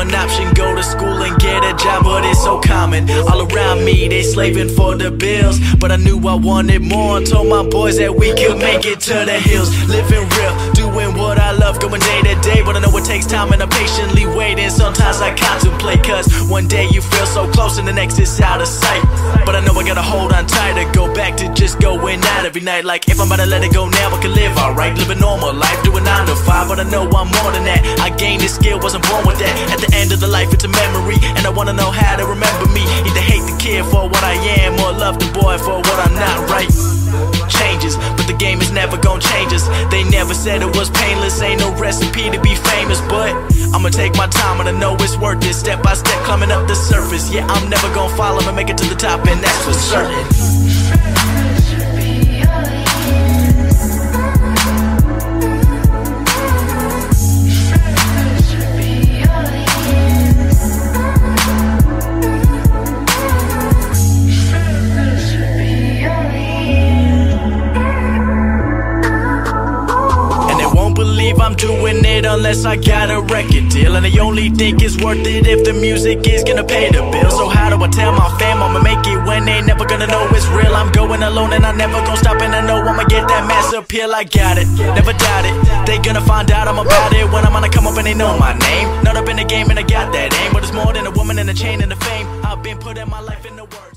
one option, go to school and get a job, but it's so common. All around me, they slaving for the bills. But I knew I wanted more told my boys that we could make it to the hills. Living real, doing what I love, going day to day. But I know it takes time and I'm patiently waiting. Sometimes I contemplate, cause one day you feel so close and the next is out of sight. But I know I gotta hold on tight to go back to just going out every night. Like if I'm about to let it go now, I can live alright. Live a normal life, doing 9 to 5. But I know I'm more than that. I gained this skill, wasn't born with that. At the end of the life, it's a memory. And I wanna know how to remember me. Either hate the kid for what I am, or love the boy for what I'm not, right? Changes, but the game is never gonna change us. They never said it was painless, ain't no recipe to be famous. But I'ma take my time and I know it's worth it. Step by step, climbing up the surface. Yeah, I'm never gonna fall, I'ma make it to the top, and that's for certain. I'm doing it unless I got a record deal. And they only think it's worth it if the music is gonna pay the bill. So how do I tell my fam I'ma make it when they never gonna know it's real? I'm going alone and I never gonna stop and I know I'ma get that mass appeal. I got it, never doubt it. They gonna find out I'm about it when I'm gonna come up and they know my name. Not up in the game and I got that aim, but it's more than a woman and a chain and a fame. I've been putting my life in the words.